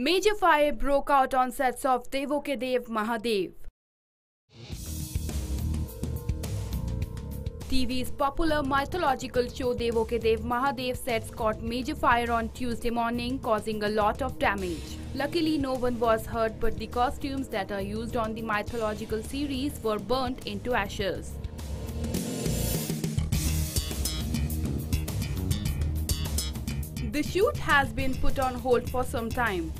Major fire broke out on sets of Devon Ke Dev Mahadev. TV's popular mythological show Devon Ke Dev Mahadev sets caught major fire on Tuesday morning, causing a lot of damage. Luckily, no one was hurt, but the costumes that are used on the mythological series were burnt into ashes. The shoot has been put on hold for some time.